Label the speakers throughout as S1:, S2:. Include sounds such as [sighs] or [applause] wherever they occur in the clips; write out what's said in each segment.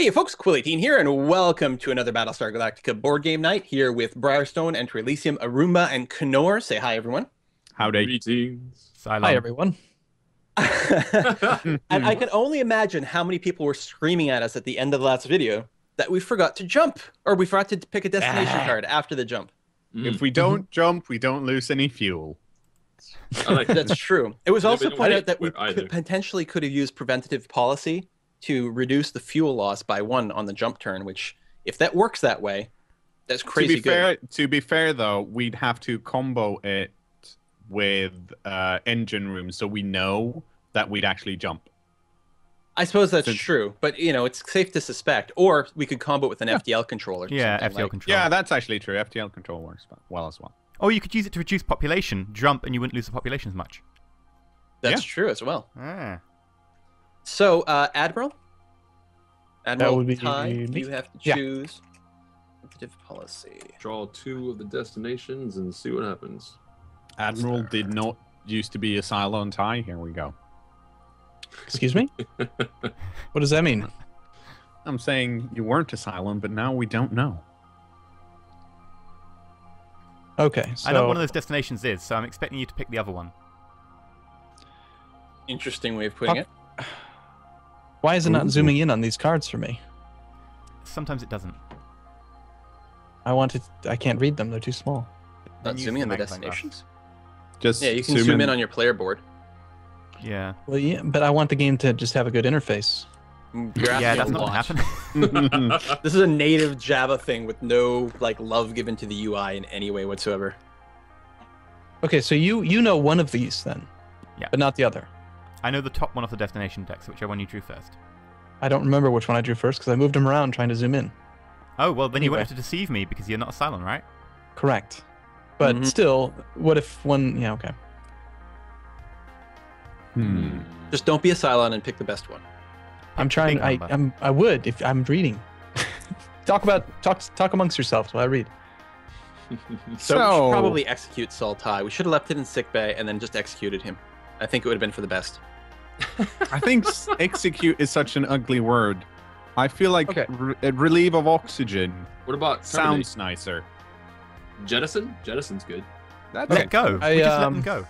S1: Hey folks, Quill18 here, and welcome to another Battlestar Galactica board game night here with Briarstone, Enter Elysium, Arumba, and Knorr. Say hi, everyone.
S2: Howdy.
S3: Greetings.
S4: Cylon.
S5: Hi, everyone. [laughs]
S1: and I can only imagine how many people were screaming at us at the end of the last video that we forgot to jump, or we forgot to pick a destination
S5: Ah.
S1: card after the jump.
S2: If we don't jump, we don't lose any fuel.
S3: Like [laughs]
S1: That's true. It was also pointed out that we could, potentially could have used preventative policy to reduce the fuel loss by one on the jump turn, which, if that works that way, that's crazy
S2: to be
S1: good.
S2: fair, to be fair though, we'd have to combo it with uh, engine room, so we know that we'd actually jump.
S1: I suppose that's
S2: Since-
S1: true, but you know, it's safe to suspect. Or we could combo it with an FTL controller.
S4: Yeah,
S1: something
S4: FTL
S1: like-
S4: control.
S2: Yeah, that's actually true. FTL control works well as well.
S4: Or you could use it to reduce population, jump, and you wouldn't lose the population as much.
S1: That's true as well.
S4: Ah.
S1: So, uh, Admiral, Admiral
S5: would be Tigh,
S1: you have to
S5: Yeah.
S1: choose preventative policy.
S3: Draw two of the destinations and see what happens.
S2: Admiral did not used to be a Cylon tie. Here we go.
S5: Excuse me? [laughs] what does that mean?
S2: I'm saying you weren't a Cylon, but now we don't know.
S5: Okay, so
S4: I know what one of those destinations is, so I'm expecting you to pick the other one.
S1: Interesting way of putting
S5: How-
S1: it.
S5: Why is it not
S2: Ooh.
S5: zooming in on these cards for me?
S4: Sometimes it doesn't.
S5: I want to. I can't read them. They're too small.
S1: Not zooming in the
S4: magnifying glass.
S1: destinations.
S2: Just
S1: Yeah, you can zoom, in on your player board.
S4: Yeah.
S5: Well, yeah, but I want the game to just have a good interface.
S1: Mm,
S4: yeah, that's not
S1: lot.
S4: going to happen. [laughs] [laughs]
S1: This is a native Java thing with no like love given to the UI in any way whatsoever.
S5: Okay, so you you know one of these then,
S4: Yeah.
S5: but not the other.
S4: I know the top one off the destination decks, whichever one you drew first.
S5: I don't remember which one I drew first because I moved them around trying to zoom in.
S4: Oh, well, then you won't have to deceive me because you're not a Cylon, right?
S5: Correct. But
S1: Mhm.
S5: still, what if one? Yeah, okay.
S2: Hmm.
S1: Just don't be a Cylon and pick the best one.
S5: I'm
S4: Pick
S5: trying. I. I'm, I would if I'm reading. [laughs] talk about talk talk amongst yourselves while I read. [laughs]
S1: So, we
S2: So-
S1: should probably execute Saul Tigh. We should have left it in sickbay and then just executed him. I think it would have been for the best.
S2: I think [laughs] execute is such an ugly word. I feel like
S5: Okay.
S2: re- uh, relieve of oxygen
S3: What about
S2: sounds nicer.
S3: jettison? Jettison's good.
S2: That's
S4: Let go.
S5: I,
S4: we just let
S5: um,
S4: them go.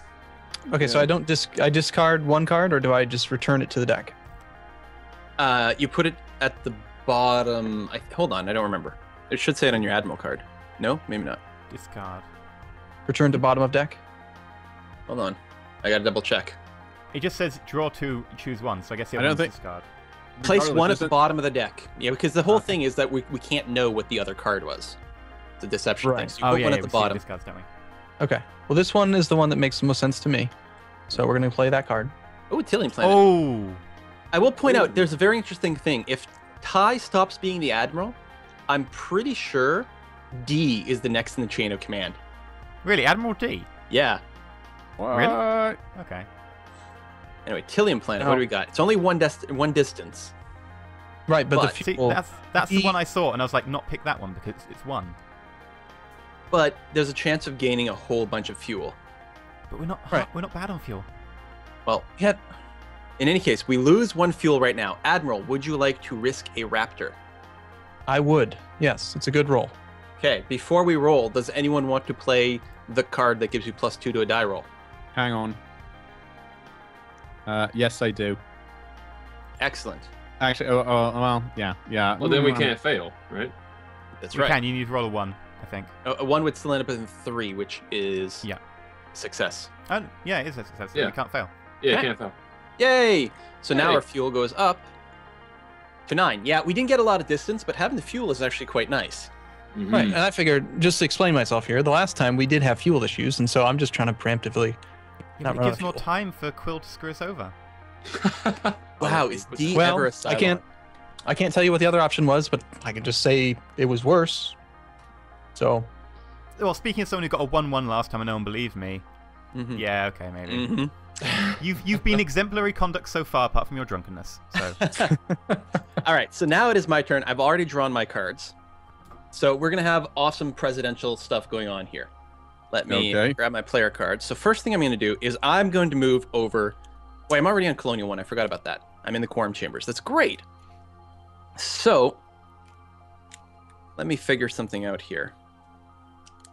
S5: Okay, so I don't dis I discard one card, or do I just return it to the deck?
S1: Uh, you put it at the bottom. I, hold on, I don't remember. It should say it on your Admiral card. No, maybe not.
S4: Discard.
S5: Return to bottom of deck.
S1: Hold on, I gotta double check.
S4: It just says draw two, choose one, so I guess the
S2: I
S4: other
S2: don't
S4: one's
S2: think-
S4: discard.
S1: Place
S2: Regardless,
S1: one at the
S2: isn't-
S1: bottom of the deck. Yeah, because the whole
S4: Okay.
S1: thing is that we, we can't know what the other card was. It's the deception thing.
S5: Right.
S1: So you
S4: Oh,
S1: put
S4: yeah,
S1: one
S4: yeah,
S1: at the bottom.
S4: discards, don't we?
S5: Okay. Well, this one is the one that makes the most sense to me. So we're gonna play that card.
S1: Oh, Tylium Planet.
S4: Oh!
S1: I will point
S3: Ooh.
S1: out there's a very interesting thing. If Tigh stops being the Admiral, I'm pretty sure Dee is the next in the chain of command.
S4: Really? Admiral Dee?
S1: Yeah.
S2: What?
S4: Okay.
S1: Anyway, Tylium Planet, what
S5: Oh.
S1: do we got? It's only one dest- one distance.
S5: Right, but,
S1: But-
S5: the
S4: See, that's that's the
S5: D-
S4: one I saw, and I was like, not pick that one because it's one.
S1: But there's a chance of gaining a whole bunch of fuel.
S4: But we're not
S5: Right.
S4: we're not bad on fuel.
S1: Well,
S5: Yeah.
S1: in any case, we lose one fuel right now. Admiral, would you like to risk a Raptor?
S5: I would. Yes, it's a good roll.
S1: Okay, before we roll, does anyone want to play the card that gives you plus two to a die roll?
S2: Hang on. Uh, yes, I do.
S1: Excellent.
S2: Actually, oh, oh, well, yeah, yeah.
S3: Well, then we
S2: Mm,
S3: can't fail, right?
S1: That's
S4: you
S1: right.
S4: can. You need to roll a one, I think.
S1: A, a one would still end up in three, which is
S4: Yeah.
S1: success.
S4: Oh, yeah, it is a success.
S3: Yeah.
S4: You can't fail.
S3: Yeah,
S1: Okay.
S3: can't fail.
S1: Yay! So now our fuel goes up to nine. Yeah, we didn't get a lot of distance, but having the fuel is actually quite nice.
S3: Mhm.
S5: Right, and I figured just to explain myself here. The last time we did have fuel issues, and so I'm just trying to preemptively.
S4: Yeah,
S5: Not
S4: it gives more time for Quill to screw us over. [laughs]
S1: Wow, is Dee
S5: Well,
S1: ever a
S5: I
S1: Cylon?
S5: can't. I can't tell you what the other option was, but I can just say it was worse. So
S4: Well, speaking of someone who got a one-one last time and no one believed me,
S1: Mhm.
S4: yeah, okay, maybe.
S1: Mhm. [laughs]
S4: You've you've been exemplary conduct so far, apart from your drunkenness. So [laughs]
S1: All right, so now it is my turn. I've already drawn my cards. So we're going to have awesome presidential stuff going on here. Let me
S2: Okay.
S1: grab my player card. So first thing I'm going to do is I'm going to move over. Wait, I'm already on Colonial 1. I forgot about that. I'm in the quorum chambers. That's great. So, let me figure something out here.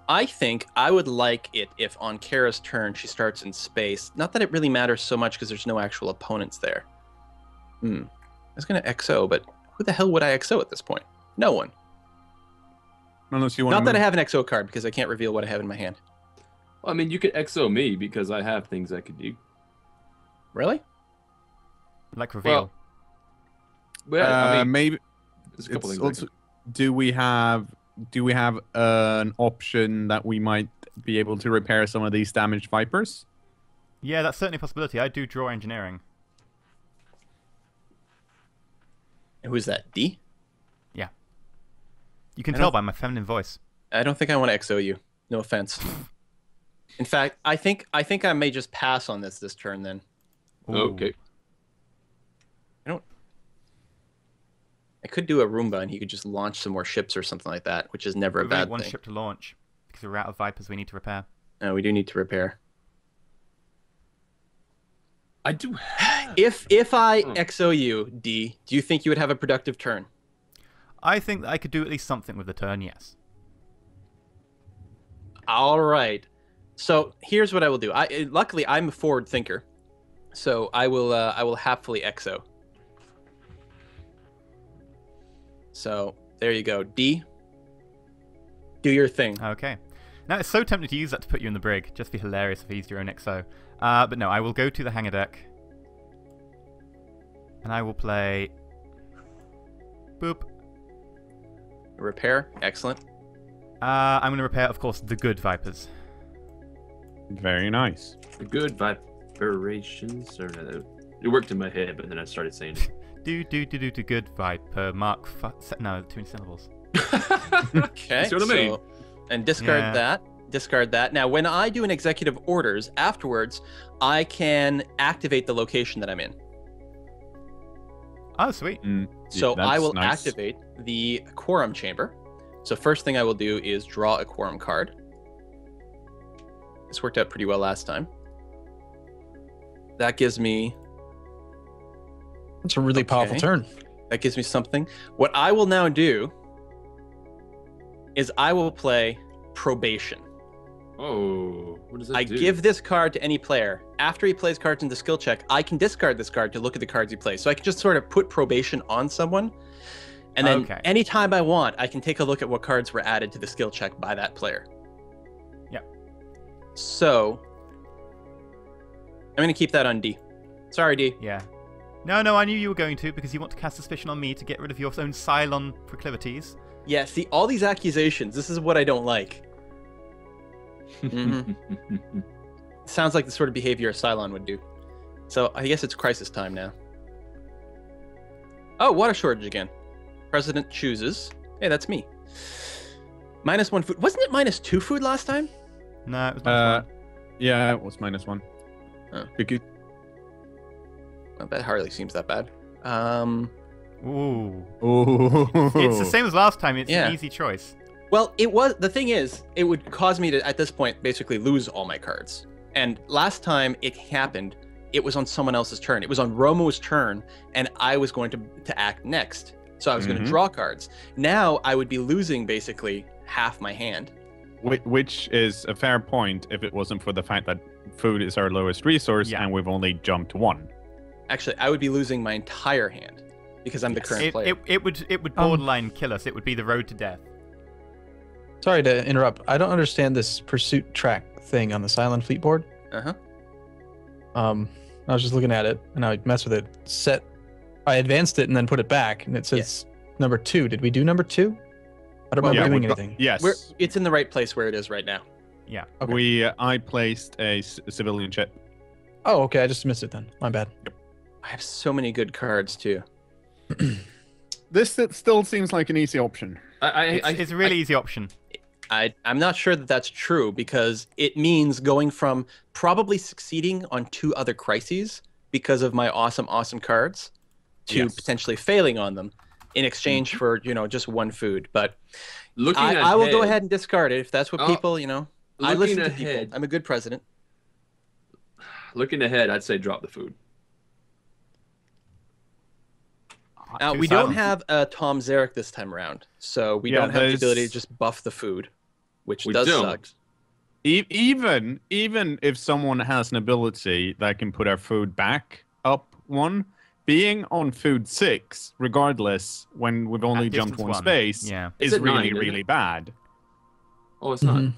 S1: I think I would like it if on Kara's turn she starts in space. Not that it really matters so much because there's no actual opponents there. Hmm. I was going to XO, but who the hell would I XO at this point? No one.
S2: Unless you want
S1: Not
S2: to
S1: that I have an XO card because I can't reveal what I have in my hand.
S3: Well, I mean, you could XO me because I have things I could do.
S1: Really?
S4: Like reveal.
S3: Well, But yeah, I
S2: Uh,
S3: mean,
S2: maybe
S3: there's a couple things.
S2: Also, do we have do we have an option that we might be able to repair some of these damaged vipers?
S4: yeah, that's certainly a possibility. I do draw engineering.
S1: Who's that? Dee?
S4: You can tell by my feminine voice.
S1: I don't think I want to XO you. No offense. In fact, I think I think I may just pass on this this turn then.
S4: Ooh.
S3: Okay.
S1: I don't. I could do Arumba and he could just launch some more ships or something like that, which is never a
S4: We've only
S1: bad
S4: one
S1: thing.
S4: ship to launch because we're out of vipers we need to repair.
S1: No, we do need to repair.
S3: I do. Have... [sighs]
S1: If if I
S3: Hmm.
S1: XO you, Dee, do you think you would have a productive turn?
S4: I think that I could do at least something with the turn, yes.
S1: All right. So here's what I will do. I uh, luckily I'm a forward thinker, so I will uh, I will happily XO. So there you go, Dee. Do your thing.
S4: Okay. Now, it's so tempting to use that to put you in the brig. Just be hilarious if he's your own XO. Uh, but no, I will go to the hangar deck. And I will play. Boop.
S1: Repair, excellent.
S4: Uh, I'm going to repair, of course, the good Vipers.
S2: Very nice.
S3: The good vibrations. Or no, it worked in my head, but then I started saying. [laughs] [laughs]
S4: Do, do, do, do, do, good Viper. Mark. Fu- se- no, too many syllables. [laughs]
S1: Okay.
S3: See what I mean?
S1: so- and discard
S4: Yeah.
S1: that. Discard that. Now, when I do an executive orders afterwards, I can activate the location that I'm in.
S4: Oh, sweet.
S2: Mm,
S1: So I will
S2: nice.
S1: activate the quorum chamber. So first thing I will do is draw a quorum card. This worked out pretty well last time. That gives me
S5: It's a really powerful turn.
S1: that gives me something. What I will now do is I will play probation.
S3: Oh, what does that
S1: I
S3: do?
S1: give this card to any player. After he plays cards in the skill check, I can discard this card to look at the cards he plays. So I can just sort of put probation on someone. And then
S4: Okay.
S1: anytime I want, I can take a look at what cards were added to the skill check by that player.
S4: Yep.
S1: So I'm going to keep that on Dee. Sorry, Dee.
S4: Yeah. No, no, I knew you were going to because you want to cast suspicion on me to get rid of your own Cylon proclivities.
S1: Yeah, see, all these accusations, this is what I don't like. Mhm. [laughs] Sounds like the sort of behavior a Cylon would do. So I guess it's crisis time now. Oh, water shortage again. President chooses. Hey, that's me. Minus one food. Wasn't it minus two food last time?
S4: No, it was not
S2: Uh,
S4: fun.
S2: yeah, it was minus one.
S1: Oh.
S2: Because-
S1: Well, that hardly seems that bad. Um,
S4: Ooh.
S2: Oh,
S4: It's the same as last time. It's
S1: Yeah.
S4: an easy choice.
S1: well, it was. The thing is, it would cause me to, at this point, basically lose all my cards. And last time it happened, it was on someone else's turn. It was on Romo's turn, and I was going to to act next. So I was going
S2: Mhm.
S1: to draw cards. Now I would be losing basically half my hand.
S2: Whi- Which is a fair point if it wasn't for the fact that food is our lowest resource
S4: Yeah.
S2: and we've only jumped one.
S1: Actually, I would be losing my entire hand because I'm the current
S4: It,
S1: player.
S4: it, it would it would
S5: Um,
S4: borderline kill us. It would be the road to death.
S5: Sorry to interrupt. I don't understand this pursuit track thing on the Cylon Fleet board.
S1: Uh huh.
S5: Um, I was just looking at it and I messed with it. Set. I advanced it and then put it back, and it says number two. Did we do number two? I don't
S1: Well,
S5: remember
S2: yeah,
S5: doing
S2: we-
S5: anything.
S2: Yes.
S1: We're, it's in the right place where it is right now.
S4: Yeah.
S5: Okay.
S2: We uh, I placed a c- civilian ship.
S5: Oh, okay. I just missed it then. My bad.
S1: I have so many good cards too. [clears throat]
S2: This it still seems like an easy option.
S3: I, I,
S4: It's,
S3: I,
S4: it's a really easy option.
S1: I, I'm not sure that that's true because it means going from probably succeeding on two other crises because of my awesome, awesome cards to
S2: Yes.
S1: potentially failing on them in exchange for, you know, just one food. But
S3: looking
S1: I,
S3: ahead,
S1: I will go ahead and discard it if that's what
S3: Oh,
S1: people, you know. I
S3: Looking
S1: listen to
S3: ahead,
S1: people. I'm a good president.
S3: looking ahead, I'd say drop the food.
S1: Uh,
S2: Two
S1: we don't have uh, Tom Zarek this time around, so we
S2: Yeah,
S1: don't have the ability to just buff the food, which
S3: We
S1: does
S3: don't.
S1: suck.
S2: E- even even if someone has an ability that can put our food back up one, being on food six, regardless, when we've only
S4: At
S2: jumped one,
S4: one,
S2: space,
S4: Yeah.
S3: Is
S2: is
S3: it nine,
S2: really
S3: it?
S2: really bad.
S3: Oh, it's not.
S5: Mhm.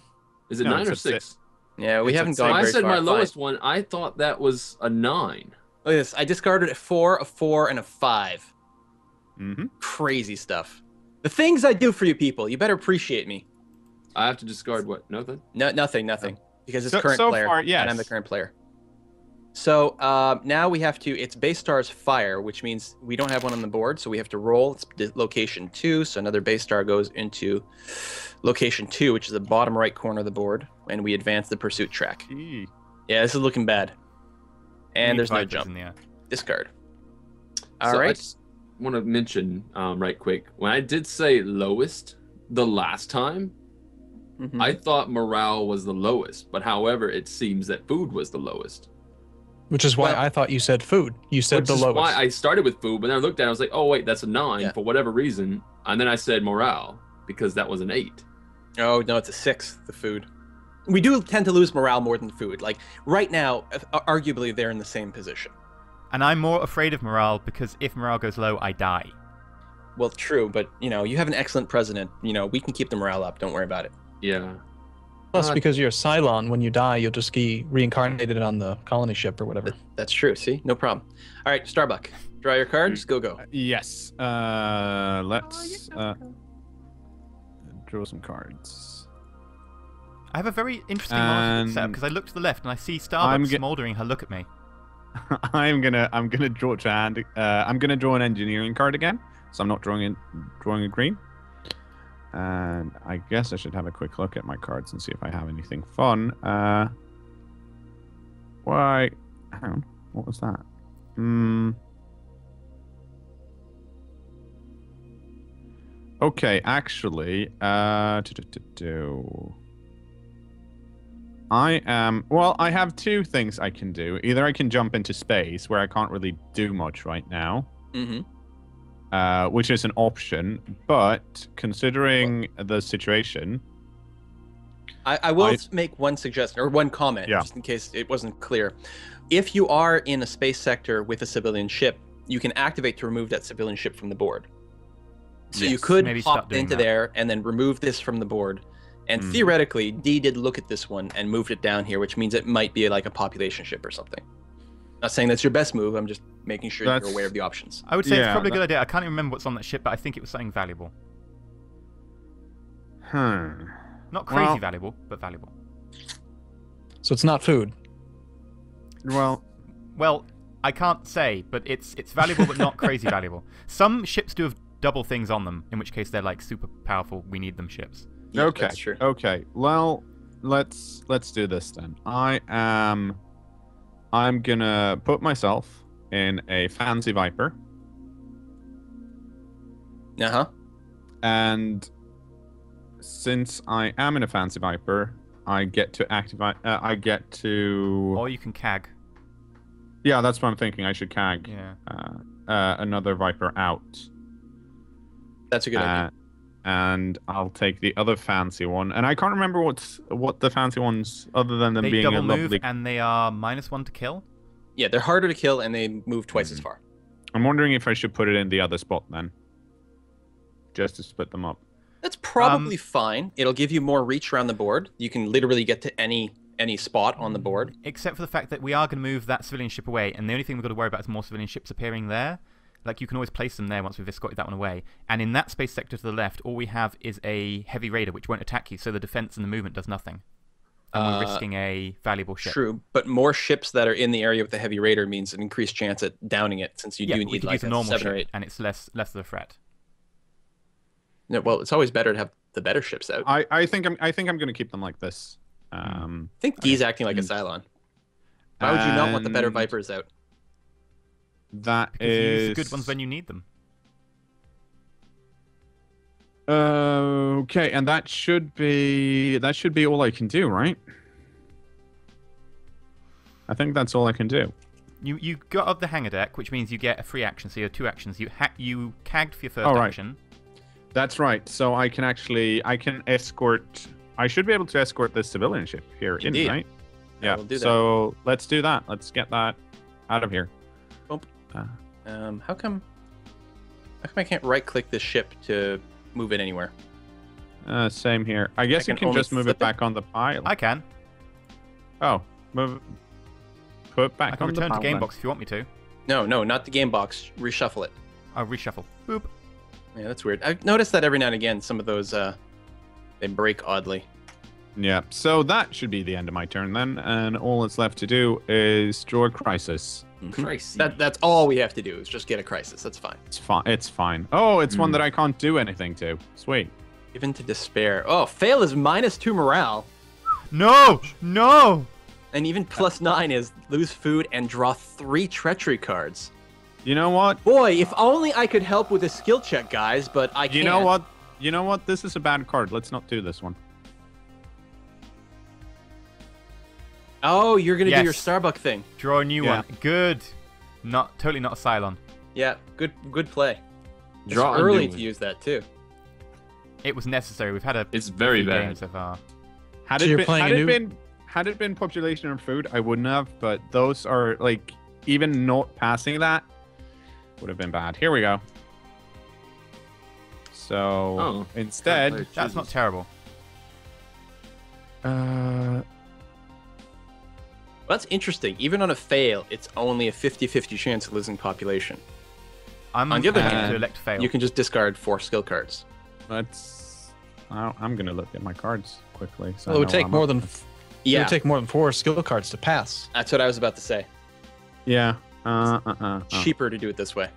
S3: Is it
S2: No,
S3: nine or
S2: six.
S3: six?
S1: Yeah, we
S2: It's
S1: haven't gone
S3: I said
S1: far.
S3: my
S1: Fine.
S3: lowest one, I thought that was a nine.
S1: Look at this. I discarded a four, a four, and a five.
S2: hmm
S1: Crazy stuff. The things I do for you people, you better appreciate me.
S3: I have to discard what? Nothing.
S1: No, nothing, nothing, because it's
S2: So-
S1: current
S2: so
S1: player,
S2: far,
S1: and I'm the current player. So uh, now we have to. It's base stars fire, which means we don't have one on the board, so we have to roll. It's location two, so another base star goes into location two, which is the bottom right corner of the board, and we advance the pursuit track. Yeah, this is looking bad. And there's no jump.
S4: in the.
S1: Discard. All
S3: so
S1: right.
S3: I just want to mention um, right quick when I did say lowest the last time,
S1: Mhm.
S3: I thought morale was the lowest, but however, it seems that food was the lowest.
S5: Which is why
S1: Well-
S5: I thought you said food. You said
S3: Which
S5: the
S3: is
S5: lowest.
S3: why I started with food, but then I looked at it, I was like, oh wait, that's a nine
S1: Yeah.
S3: for whatever reason, and then I said morale because that was an eight.
S1: Oh no, it's a six. The food. We do tend to lose morale more than food. Like right now, uh, arguably they're in the same position.
S4: And I'm more afraid of morale because if morale goes low, I die.
S1: Well, true, but you know, you have an excellent president. You know, we can keep the morale up. Don't worry about it.
S3: Yeah.
S5: Plus,
S3: Uh,
S5: because you're a Cylon, when you die, you'll just be reincarnated on the colony ship or whatever.
S1: That's true. See, no problem. All right, Starbuck, draw your cards. Go go.
S2: Yes. Uh, let's uh, draw some cards.
S4: I have a very interesting logical setup because I look to the left and I see
S2: I'm ge-
S4: smouldering her look at me. [laughs]
S2: I'm gonna I'm gonna draw to hand. Uh, I'm gonna draw an engineering card again, so I'm not drawing in drawing a green. And I guess I should have a quick look at my cards and see if I have anything fun. Uh, why? Hang on. What was that? Hmm. Okay, actually, uh, do. I am. Well, I have two things I can do. Either I can jump into space, where I can't really do much right now,
S1: Mm-hmm.
S2: Uh, which is an option. But considering the situation,
S1: I, I will
S2: I-
S1: s- make one suggestion or one comment,
S2: Yeah.
S1: just in case it wasn't clear. If you are in a space sector with a civilian ship, you can activate to remove that civilian ship from the board. So you could
S4: maybe start
S1: into
S4: that.
S1: there and then remove this from the board. And
S2: Mhm.
S1: theoretically, Dee did look at this one and moved it down here, which means it might be like a population ship or something. Not saying that's your best move. I'm just making sure
S2: That's-
S1: you're aware of the options.
S4: I would say it's
S2: Yeah,
S4: probably a good idea. I can't even remember what's on that ship, but I think it was something valuable.
S2: hmm.
S4: Not crazy
S2: Well-
S4: valuable, but valuable.
S5: So it's not food.
S2: Well,
S4: Well, I can't say, but it's it's valuable, but not crazy [laughs] valuable. Some ships do have double things on them, in which case they're like super powerful. We need them ships.
S1: Yeah,
S2: okay.
S1: That's true.
S2: Okay. Well, let's let's do this then. I am I'm gonna put myself in a fancy viper,
S1: Uh huh.
S2: and since I am in a fancy viper, I get to activate. Uh, I get to.
S4: Or you can CAG.
S2: Yeah, that's what I'm thinking. I should CAG
S4: Yeah.
S2: uh, uh, another viper out.
S1: That's a good idea.
S2: And I'll take the other fancy one. And I can't remember what's what the fancy ones, other than them
S4: They
S2: being
S4: double
S2: a
S4: move
S2: lovely.
S4: and they are minus one to kill.
S1: Yeah, they're harder to kill and they move twice as
S2: Mhm.
S1: far.
S2: I'm wondering if I should put it in the other spot then, just to split them up.
S1: That's probably
S2: Um,
S1: fine. It'll give you more reach around the board. You can literally get to any any spot on the board.
S4: Except for the fact that we are going to move that civilian ship away, and the only thing we've got to worry about is more civilian ships appearing there. Like, you can always place them there once we've escorted that one away. And in that space sector to the left, all we have is a heavy raider, which won't attack you, so the defense and the movement does nothing. And
S1: Uh,
S4: we're risking a valuable ship.
S1: True, but more ships that are in the area with the heavy raider means an increased chance at downing it, since you
S4: yeah,
S1: do need
S4: could
S1: like
S4: use a
S1: a
S4: normal
S1: seven or
S4: ship,
S1: eight.
S4: and it's less less of a threat.
S1: No, well, it's always better to have the better ships out. I
S2: I, I think I'm I think I'm gonna keep them like this. Um, I
S1: think Dee's acting like a. Cylon. Why would you not want the better
S2: And
S1: Vipers out?
S2: That
S4: Because you use the good ones when you need them.
S2: Uh, okay, and that should be that should be all I can do, right? I think that's all I can do.
S4: You you got off the hangar deck, which means you get a free action. So you have two actions. You ha- you cagged for your first
S2: Oh, right.
S4: action.
S2: That's right. So I can actually I can escort. I should be able to escort this civilian ship here in, right?
S1: Yeah,
S2: Yeah.
S1: we'll do that.
S2: so let's do that. Let's get that out of here.
S1: Um, how come? How come I can't right-click this ship to move it anywhere?
S2: Uh, same here. I guess
S1: I
S2: you
S1: can
S2: can just move
S1: flip
S2: it back on the pile.
S4: I can.
S2: Oh, move. Put back
S4: I can
S2: on the
S4: return to
S2: pile
S4: game
S2: then.
S4: box if you want me to.
S1: No, no, not the game box. Reshuffle it.
S4: I'll reshuffle. Boop.
S1: Yeah, that's weird. I've noticed that every now and again, some of those uh, they break oddly.
S2: Yeah. So that should be the end of my turn then, and all that's left to do is draw a crisis.
S1: Mhm.
S3: Crisis.
S1: That that's all we have to do is just get a crisis. That's fine.
S2: It's fine. It's fine. Oh, it's one
S3: Hmm.
S2: that I can't do anything to. Sweet.
S1: Given to despair. Oh, fail is minus two morale,
S4: No! No!
S1: and even plus nine is lose food and draw three treachery cards.
S2: You know what?
S1: Boy, if only I could help with a skill check, guys, but I can't.
S2: You know what? You know what? This is a bad card. Let's not do this one.
S1: Oh, you're gonna do your
S4: Yes.
S1: Starbuck thing.
S4: Draw a new
S2: Yeah.
S4: one. Good. Not totally not a Cylon.
S1: Yeah, good good play.
S3: Draw a new
S1: early
S3: one.
S1: to use that too.
S4: It was necessary. We've had a
S3: It's very
S4: few
S3: bad.
S4: games so far.
S2: Had
S5: So
S2: it
S5: you're
S2: been, had
S5: a
S2: it
S5: new-
S2: been had it been population and food, I wouldn't have. But those are like even not passing that would have been bad. Here we go. So
S3: Oh,
S2: instead,
S4: That's not terrible.
S2: uh,
S1: Well, that's interesting. Even on a fail, it's only a 50-50 chance of losing population.
S4: I'm
S1: On the other
S2: hand,
S4: to elect fail.
S1: You can just discard four skill cards.
S2: let's. I- I'm gonna look at my cards quickly. So
S5: Well, it would take
S2: I'm
S5: more
S2: up.
S5: than f- it would take more than four skill cards to pass.
S1: that's what I was about to say.
S2: Yeah. Uh, uh, uh, uh.
S1: Cheaper to do it this way.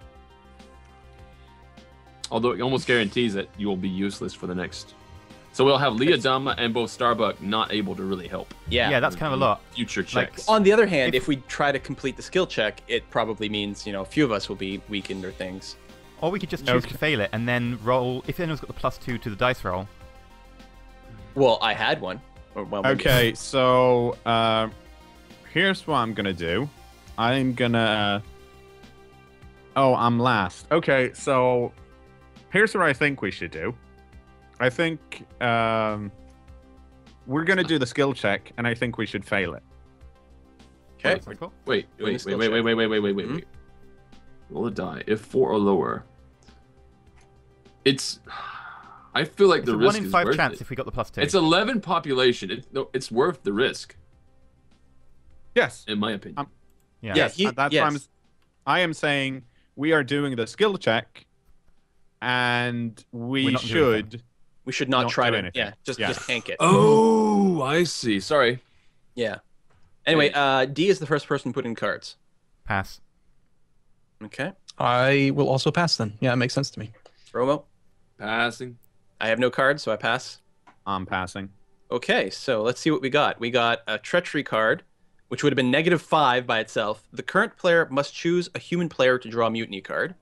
S3: Although it almost guarantees that you will be useless for the next. So we'll have Lee Adama and both Starbuck not able to really help.
S1: Yeah.
S4: yeah, that's kind of a lot.
S3: Future
S4: Like,
S3: checks.
S1: On the other hand,
S4: If-
S1: if, we try to complete the skill check, it probably means you know a few of us will be weakened or things.
S4: Or we could just choose
S2: Okay.
S4: to fail it and then roll. If anyone's got the plus two to the dice roll,
S1: Well, I had one. Well, maybe-
S2: Okay, so uh, here's what I'm gonna do. I'm gonna. Oh, I'm last. Okay, so here's what I think we should do. I think um, we're gonna do the skill check, and I think we should fail it.
S1: Okay.
S4: Cool.
S3: Wait,
S1: Doing a
S3: wait, wait, wait, wait, wait, wait, wait, wait,
S1: Mhm.
S3: wait. Roll a die. If four or lower, it's. I feel like
S4: It's
S3: the
S4: a
S3: risk
S4: one in five
S3: worth
S4: chance
S3: it.
S4: if we got the plus two.
S3: It's 11 population. It, no, it's worth the risk,
S2: Yes.
S3: in my opinion.
S2: Um,
S4: yeah.
S1: Yeah,
S2: Yes.
S1: he-
S2: that's
S1: yes.
S2: what I'm. s- I am saying we are doing the skill check, and we
S4: We're not doing anything.
S2: should.
S1: We should not
S2: Don't
S1: try
S2: do
S1: to.
S2: anything.
S1: Yeah, just
S2: Yeah.
S1: just tank it.
S3: oh, I see. Sorry.
S1: Yeah. Anyway, uh, Dee is the first person to put in cards.
S4: Pass.
S1: Okay.
S5: I will also pass then. Yeah, it makes sense to me.
S1: Romo,
S3: Passing.
S1: I have no cards, so I pass.
S2: I'm passing.
S1: Okay, so let's see what we got. We got a treachery card, which would have been negative five by itself. The current player must choose a human player to draw a mutiny card,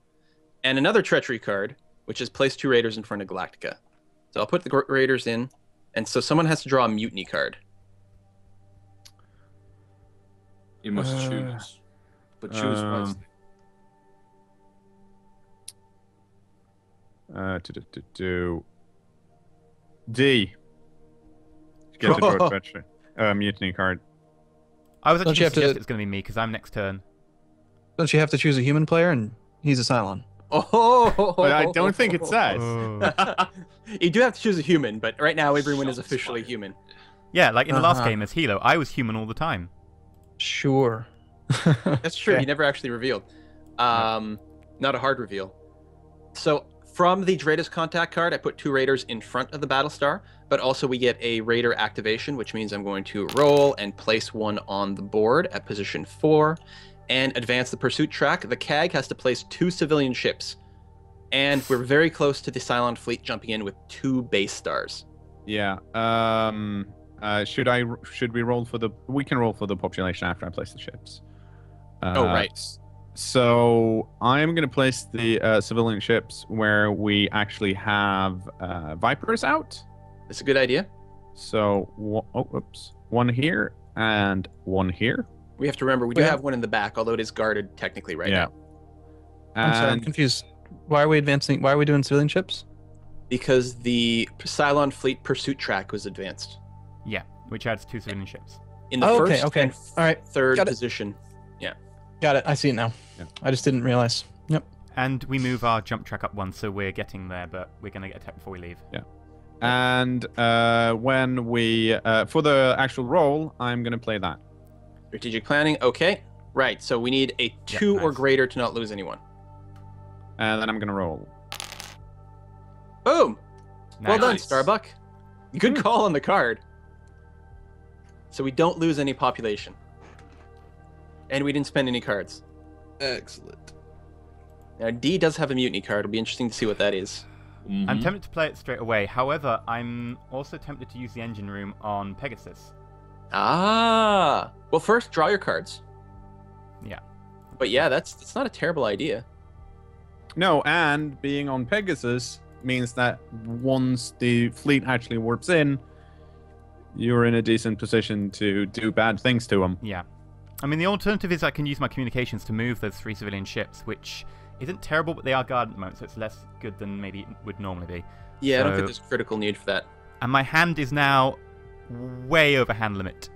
S1: and another treachery card, which is place two raiders in front of Galactica. So I'll put the gr- raiders in, and so someone has to draw a mutiny card.
S3: You must
S2: Uh,
S3: choose. But choose
S2: um,
S3: wisely.
S2: Uh, to do, to do. Dee. Get to draw a. Uh, mutiny card.
S4: I was actually
S5: you have to-
S4: suggest it's going to be me because I'm next turn.
S5: Don't you have to choose a human player and he's a Cylon?
S1: Oh,
S2: But I don't think it says.
S4: Oh. [laughs]
S1: you do have to choose a human, but right now everyone is officially human.
S4: yeah, like in the last
S5: Uh-huh.
S4: game as Helo, I was human all the time.
S5: Sure. [laughs]
S1: That's true.
S5: Okay.
S1: He never actually revealed. Um, not a hard reveal. So from the Dradis contact card, I put two raiders in front of the Battlestar, but also we get a raider activation, which means I'm going to roll and place one on the board at position four, and advance the pursuit track. The CAG has to place two civilian ships, and we're very close to the Cylon fleet jumping in with two base stars.
S2: Yeah. Um. Uh. Should I? Should we roll for the? We can roll for the population after I place the ships. Uh,
S1: Oh, right.
S2: So I'm going to place the uh, civilian ships where we actually have uh, Vipers out.
S1: That's a good idea.
S2: So, oh, oops, one here and one here.
S1: We have to remember we do
S5: Yeah.
S1: have one in the back, although it is guarded technically right
S2: Yeah.
S1: now.
S5: I'm sorry, I'm confused. Why are we advancing? Why are we doing civilian ships?
S1: Because the Cylon fleet pursuit track was advanced.
S4: Yeah, which adds two civilian ships.
S1: In the
S5: Oh,
S1: first
S5: okay.
S1: and
S5: All right,
S1: third position.
S5: Yeah, got it. I see it now.
S2: Yeah.
S5: I just didn't realize. Yep.
S4: And we move our jump track up one, so we're getting there, but we're going to get attacked before we leave. Yeah.
S2: And uh, when we uh, for the actual roll, I'm gonna play that.
S1: Strategic planning. Okay. Right. So we need a two or
S4: nice.
S1: greater to not lose anyone.
S2: And then I'm gonna roll.
S1: Boom. Well done,
S3: Nice.
S1: Starbuck. Good call on the card. So we don't lose any population. And we didn't spend any cards.
S3: Excellent.
S1: Now Dee does have a mutiny card. It'll be interesting to see what that is.
S4: I'm
S3: Mhm.
S4: tempted to play it straight away. However, I'm also tempted to use the engine room on Pegasus.
S1: Ah. Well, first draw your cards.
S4: Yeah.
S1: But yeah, that's that's not a terrible idea.
S2: No, and being on Pegasus means that once the fleet actually warps in, you're in a decent position to do bad things to them.
S4: Yeah. I mean, the alternative is I can use my communications to move those three civilian ships, which isn't terrible, but they are guarded at the moment, so it's less good than maybe it would normally be.
S1: Yeah, I don't think
S4: So-
S1: there's critical need for that.
S4: And my hand is now way over hand limit.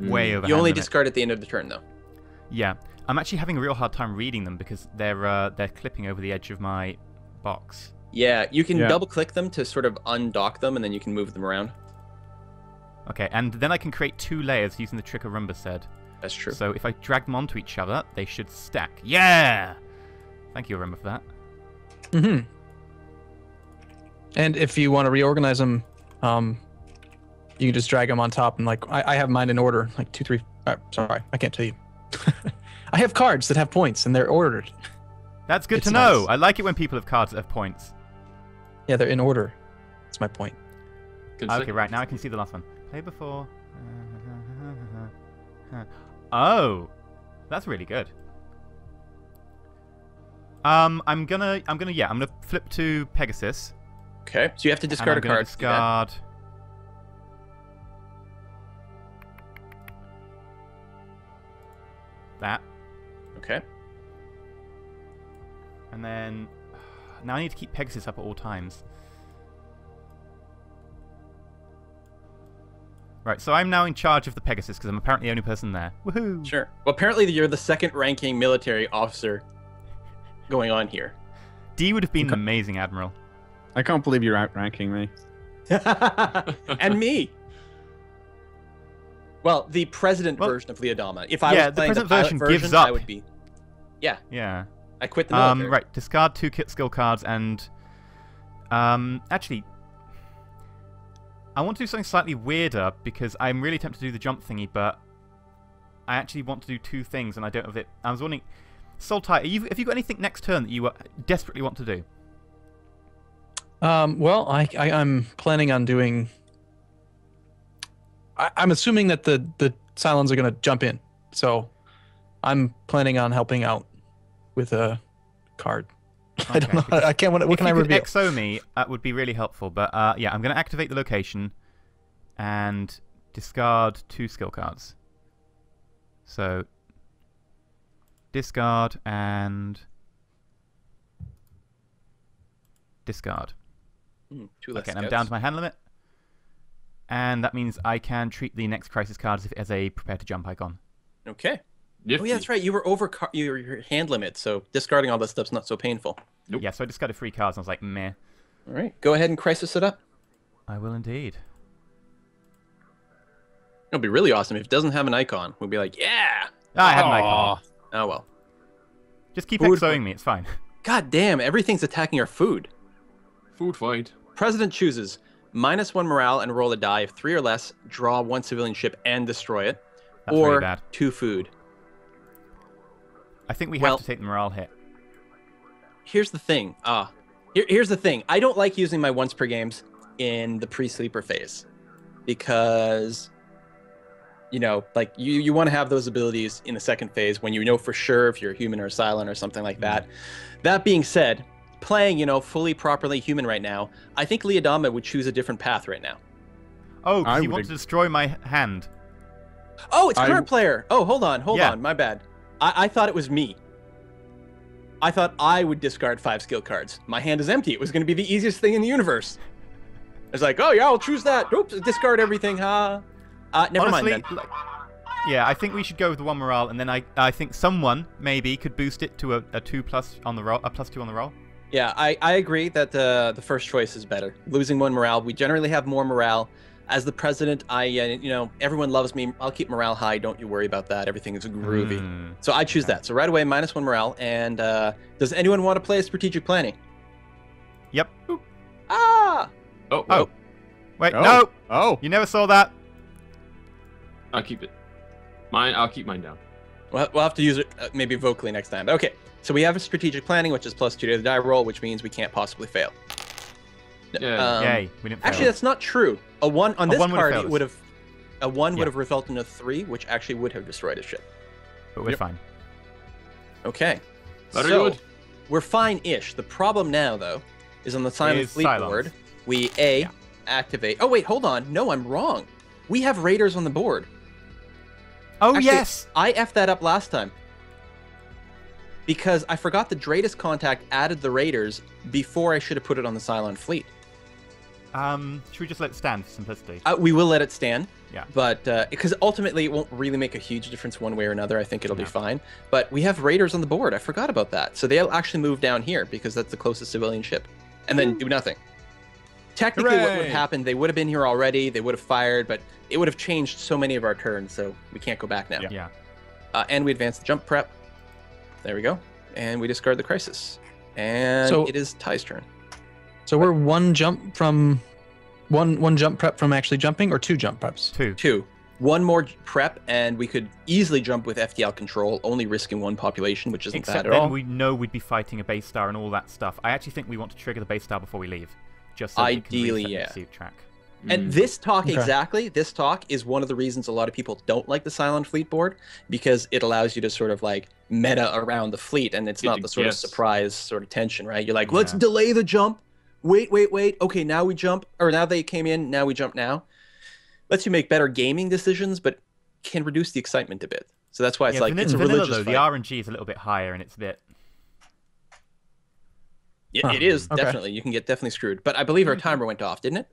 S4: Way over
S1: You
S4: hand
S1: only
S4: limit.
S1: discard at the end of the turn, though.
S4: Yeah. I'm actually having a real hard time reading them because they're uh, they're clipping over the edge of my box.
S1: Yeah, you can
S2: Yeah.
S1: double click them to sort of undock them, and then you can move them around.
S4: Okay, and then I can create two layers using the trick Arumba said.
S1: That's true.
S4: So if I drag them onto each other, they should stack. Yeah! Thank you, Arumba, for that.
S5: Mm-hmm. And if you want to reorganize them, um, you can just drag them on top and like I, I have mine in order, like two, three. Uh, sorry, I can't tell you. [laughs] I have cards that have points and they're ordered.
S4: That's good
S5: It's
S4: to know.
S5: nice.
S4: I like it when people have cards that have points.
S5: Yeah, they're in order. That's my point.
S4: Okay, right, now I can see the last one. Play before. [laughs] Oh, that's really good. Um, I'm gonna, I'm gonna, yeah, I'm gonna flip to Pegasus.
S1: okay, so you have to
S4: and
S1: discard
S4: I'm
S1: a card. to do that. Okay.
S4: and then now I need to keep Pegasus up at all times. Right, so I'm now in charge of the Pegasus because I'm apparently the only person there. Woohoo!
S1: Sure. Well, apparently you're the second ranking military officer going on here.
S4: D would have been an amazing admiral.
S2: I can't believe you're outranking me. [laughs] [laughs]
S1: and me. Well, the president
S4: Well-
S1: version of Lee Adama. If I
S4: Yeah,
S1: was
S4: the
S1: playing the,
S4: president version
S1: version,
S4: gives up.
S1: I would be.
S4: Yeah. Yeah.
S1: I quit the military.
S4: Um, right, discard two kit skill cards and um, actually, I want to do something slightly weirder because I'm really tempted to do the jump thingy, but I actually want to do two things and I don't have it. I was wondering, Saul Tigh, are you, have you got anything next turn that you desperately want to do?
S5: Um, well, I, I I'm planning on doing. I, I'm assuming that the the Cylons are going to jump in, so I'm planning on helping out with a card. [laughs] I don't know. I can't. What, what
S4: if
S5: can I
S4: you could
S5: reveal?
S4: XO me, that would be really helpful. But uh, yeah, I'm going to activate the location and discard two skill cards. So discard and discard.
S1: Two less
S4: Okay, and I'm
S1: scouts.
S4: down to my hand limit. And that means I can treat the next crisis card as, a prepare to jump icon.
S1: Okay.
S3: Nifty.
S1: Oh yeah, that's right. You were over car- your, your hand limit, so discarding all this stuff's not so painful.
S3: Nope.
S4: Yeah, so I discarded three cards and I was like, meh.
S1: All right, go ahead and crisis it up.
S4: I will indeed.
S1: It'll be really awesome if it doesn't have an icon. We'll be like, yeah.
S4: Ah, I had an icon.
S1: Oh well.
S4: Just keep
S1: Food-
S4: XOing me, it's fine.
S1: God damn, everything's attacking our food.
S3: Food fight.
S1: President chooses minus one morale and roll a die. of three or less, draw one civilian ship and destroy it,
S4: That's
S1: or two food.
S4: I think we have
S1: Well-
S4: to take the morale hit.
S1: Here's the thing. Ah, here, here's the thing. I don't like using my once per games in the pre-sleeper phase because you know, like you you want to have those abilities in the second phase when you know for sure if you're a human or a Cylon or something like that. That being said, playing you know fully properly human right now, I think Lee Adama would choose a different path right now.
S4: Oh,
S2: I
S4: you
S2: would
S4: want to destroy my hand.
S1: Oh, it's
S2: I-
S1: current player. Oh, hold on, hold
S4: Yeah.
S1: on. My bad. I, I thought it was me. I thought I would discard five skill cards. My hand is empty. It was going to be the easiest thing in the universe. It's like, oh yeah, I'll choose that. Oops, discard everything, huh? Uh, never
S4: Honestly,
S1: mind then.
S4: yeah, I think we should go with the one morale, and then I I think someone maybe could boost it to a, a two plus on the roll, a plus two on the roll.
S1: Yeah, I, I agree that uh, the first choice is better. Losing one morale, we generally have more morale. As the president, I uh, you know everyone loves me. I'll keep morale high. Don't you worry about that. Everything is groovy.
S4: Hmm.
S1: So I choose that. So right away, minus one morale. And uh, does anyone want to play strategic planning?
S4: Yep.
S1: Ah,
S3: Oh,
S4: Oh. Wait,
S2: Oh.
S4: no,
S2: Oh,
S4: you never saw that.
S3: I'll keep it. Mine. I'll keep mine down.
S1: We'll, we'll have to use it uh, maybe vocally next time. Okay, so we have a strategic planning, which is plus two to the die roll, which means we can't possibly fail.
S3: Yeah.
S1: Um,
S4: Yay, we didn't fail.
S1: Actually, that's not true. A one on
S4: A
S1: this
S4: one would've
S1: card,
S4: failed
S1: it
S4: us.
S1: would have. A one
S4: Yeah.
S1: would have resulted in a three, which actually would have destroyed a ship.
S4: but we're
S2: Yep.
S4: fine.
S1: Okay.
S3: Very
S1: so,
S3: good.
S1: We're fine-ish. The problem now, though, is on the Cylon
S4: Is
S1: Fleet
S4: Cylons.
S1: board. We a
S4: Yeah.
S1: activate. Oh wait, hold on. No, I'm wrong. We have raiders on the board.
S4: Oh
S1: Actually,
S4: yes.
S1: I effed that up last time. Because I forgot the Dradis contact added the raiders before I should have put it on the Cylon fleet.
S4: Um, should we just let it stand for simplicity?
S1: Uh, we will let it stand.
S4: Yeah.
S1: But because ultimately it won't really make a huge difference one way or another. I think it'll
S4: No.
S1: be fine. But we have raiders on the board. I forgot about that. So they'll actually move down here because that's the closest civilian ship, and then do nothing. Technically, what would
S2: Hooray!
S1: have happened? They would have been here already. They would have fired, but it would have changed so many of our turns. So we can't go back now.
S2: Yeah.
S4: yeah.
S1: Uh, and we advance the jump prep. There we go. And we discard the crisis. And
S5: So-
S1: it is Tigh's turn.
S5: So we're one jump from one one jump prep from actually jumping, or two jump preps.
S4: Two.
S1: Two. One more prep, and we could easily jump with FTL control, only risking one population, which isn't
S4: Except
S1: bad at
S4: then
S1: all.
S4: we know we'd be fighting a base star and all that stuff. I actually think we want to trigger the base star before we leave, just so that can
S1: Ideally,
S4: the
S1: yeah.
S4: track.
S1: And
S3: Mm.
S1: this talk
S5: Okay.
S1: exactly, this talk is one of the reasons a lot of people don't like the Cylon Fleet board because it allows you to sort of like meta around the fleet, and it's
S3: Get
S1: not
S3: to
S1: the sort
S3: guess.
S1: of surprise sort of tension, right? You're like, let's delay the jump. Wait, wait, wait. Okay, now we jump, or now they came in. Now we jump. Now lets you make better gaming decisions, but can reduce the excitement a bit. So that's why it's
S4: yeah,
S1: like
S4: vani-
S1: it's a
S4: vanilla
S1: religious
S4: though,
S1: fight.
S4: the RNG is a little bit higher and it's a bit.
S1: It,
S5: Huh.
S1: it is
S5: Okay.
S1: definitely. You can get definitely screwed. But I believe our timer went off, didn't it?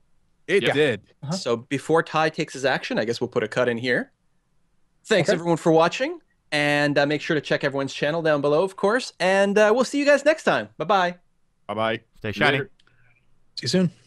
S2: it
S3: Yeah.
S2: did.
S5: Uh-huh.
S1: So before Tigh takes his action, I guess we'll put a cut in here. Thanks
S5: Okay.
S1: everyone for watching, and uh, make sure to check everyone's channel down below, of course. And uh, we'll see you guys next time. Bye bye.
S2: Bye bye.
S4: Stay shiny.
S3: Later.
S5: See you soon.